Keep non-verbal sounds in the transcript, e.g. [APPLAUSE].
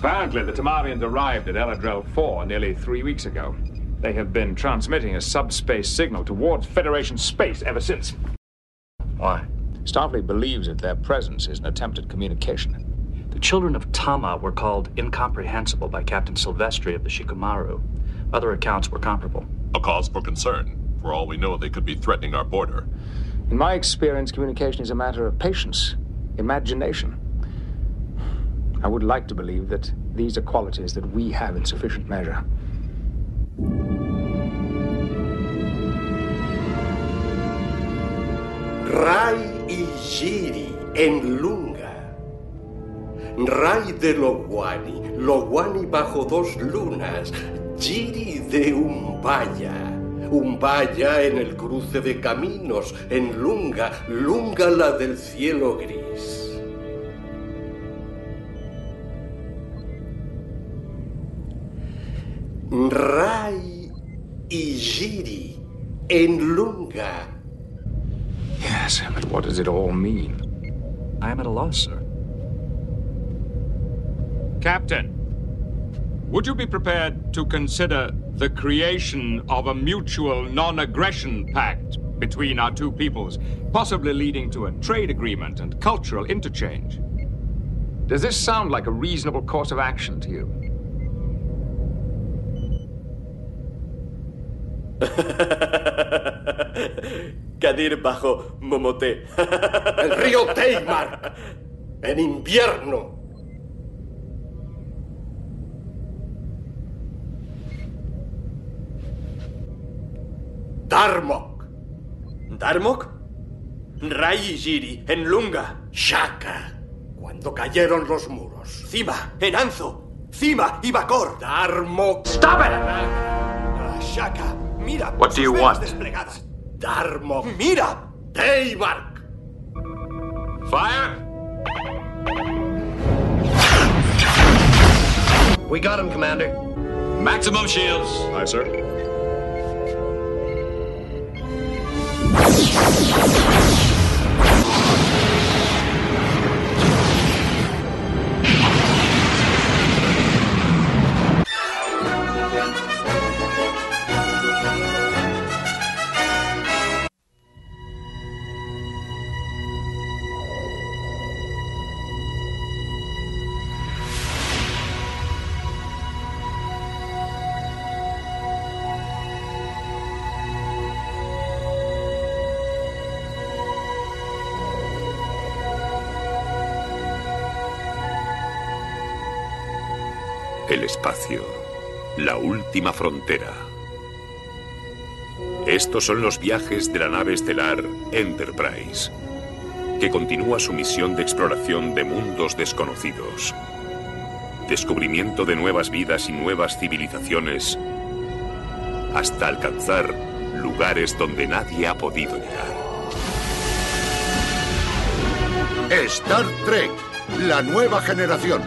Apparently, the Tamarians arrived at El-Adrel 4 nearly three weeks ago. They have been transmitting a subspace signal towards Federation space ever since. Why? Starfleet believes that their presence is an attempt at communication. The children of Tama were called incomprehensible by Captain Silvestri of the Shiku Maru. Other accounts were comparable. A cause for concern. For all we know, they could be threatening our border. In my experience, communication is a matter of patience, imagination. I would like to believe that these are qualities that we have in sufficient measure. Rai y Giri en Lunga. Rai de Loguani, Loguani bajo dos lunas, Giri de Umbaya. Umbaya en el cruce de caminos, en Lunga, Lunga la del cielo gris. Rai y Giri en Lunga. Yes, but what does it all mean? I am at a loss, sir. Captain, would you be prepared to consider the creation of a mutual non aggression pact between our two peoples, possibly leading to a trade agreement and cultural interchange? Does this sound like a reasonable course of action to you? [LAUGHS] Kadir bajo Momote. El río Teimar. En invierno. Darmok. ¿Darmok? Rai y Giri, en Lunga. Shaka. Cuando cayeron los muros. Cima, en Anzo. Cima y Bakor. Darmok. Ah, Shaka, mira. What do you want? Desplegadas. Darmok. Mira. Teimark. Fire! We got him, Commander. Maximum shields. Aye, sir. El espacio. La última frontera. Estos son los viajes de la nave estelar Enterprise, que continúa su misión de exploración de mundos desconocidos. Descubrimiento de nuevas vidas y nuevas civilizaciones hasta alcanzar lugares donde nadie ha podido llegar. Star Trek, la nueva generación.